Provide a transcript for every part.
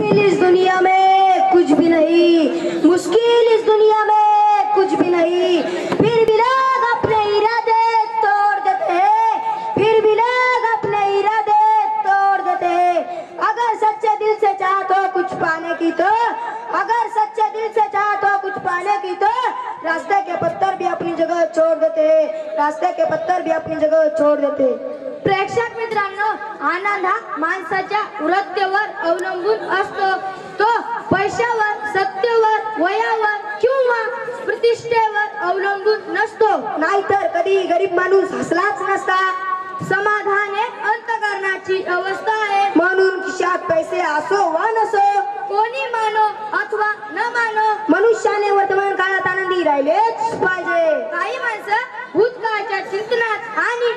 मुश्किल इस दुनिया में कुछ भी नहीं। मुश्किल इस दुनिया में कुछ भी नहीं। फिर भी लोग अपने इरादे तोड़ देते हैं। फिर भी लोग अपने इरादे तोड़ देते हैं। अगर सच्चे दिल से चाहते हो कुछ पाने की तो अगर सच्चे दिल से चाहते हो कुछ पाने की तो रास्ते के पत्थर भी अपनी जगह छोड़ देते हैं। रास्ते के पत्थर भी अपनी जगह छोड़ देते हैं। आनंद हा माणसाच्या वृत्तीवर अवलंबून असतो. तो पैशावर सत्तेवर वयावर किंवा प्रतिष्ठेवर अवलंबून नसतो. नाहीतर कधी गरीब माणूस हसलाच नसता. समाधान हे अंतकरणाची अवस्था आहे. म्हणून खिशात पैसे असो वा नसो कोणी मानो अथवा न मानो मनुष्याने वर्तमान काळात आनंदी राहिलेच पाहिजे. काही माणसं भूतकाळच्या चिंतनात आणि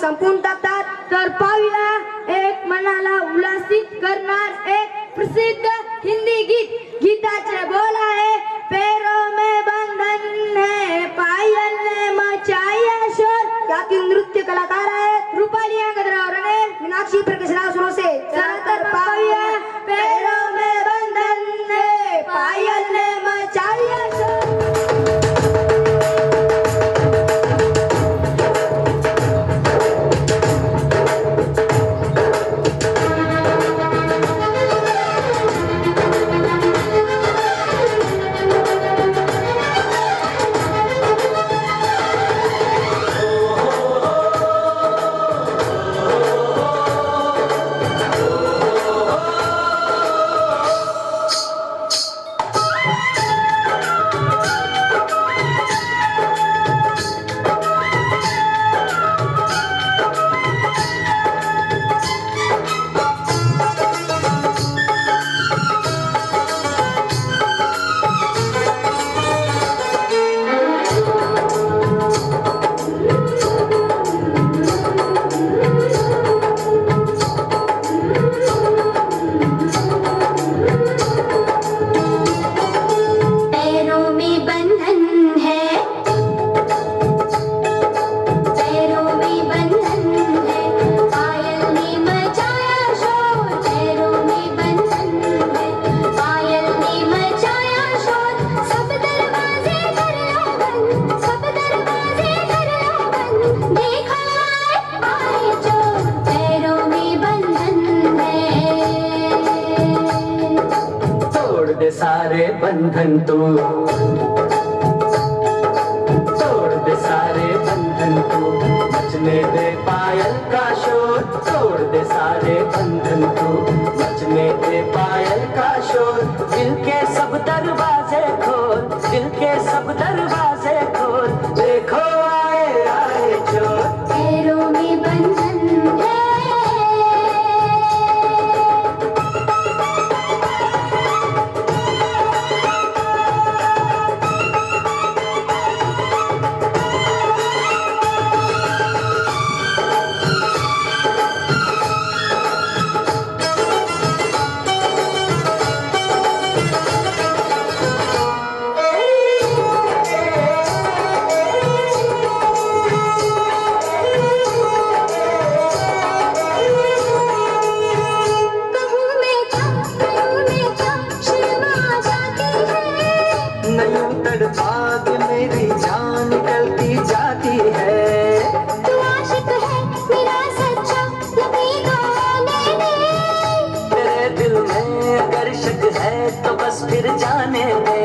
संपून तर पाहूया एक मनाला उल्हासित करणार एक प्रसिद्ध हिंदी गीत. गीताचे बोल आहे पैरों में बंधन है, पायल ने मचाया शोर. यातील नृत्य कलाकार आहेत, रुपाली अंगदराव रणेल मीनाक्षी प्रकाशराव सुरोसे सारे बंधन तू। तोड़ दे सारे बंधन तू। मचने दे पायल का शोर, तोड़ दे सारे बंधन तू। मचने दे पायल का शोर, दिल के फिर जाने दे।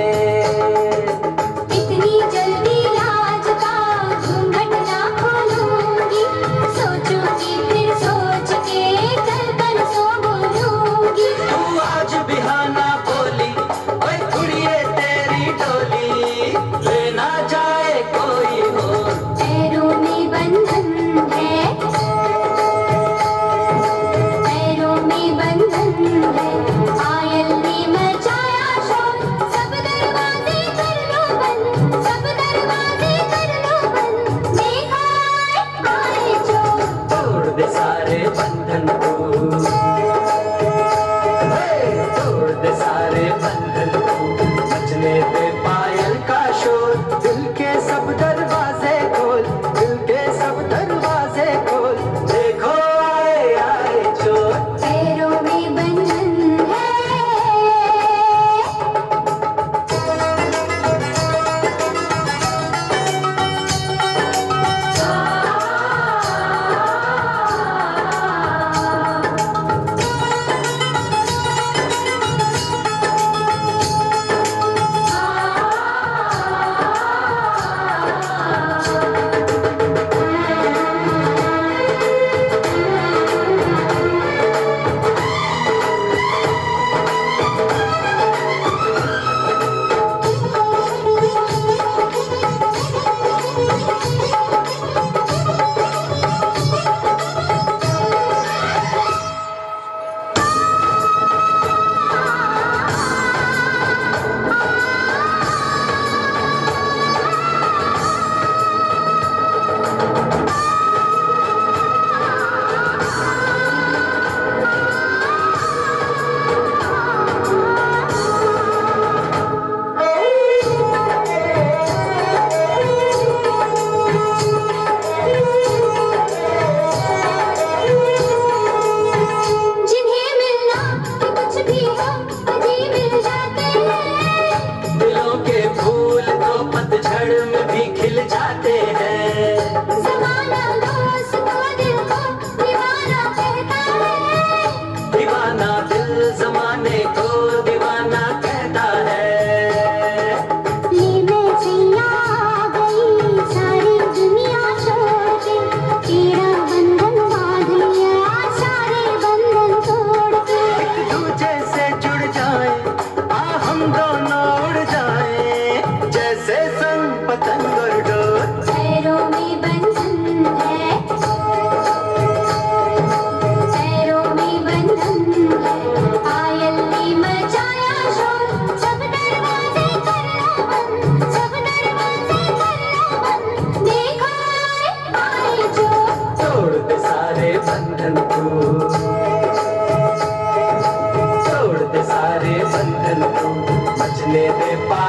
Hare Mandra.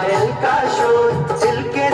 महल का शोर दिल के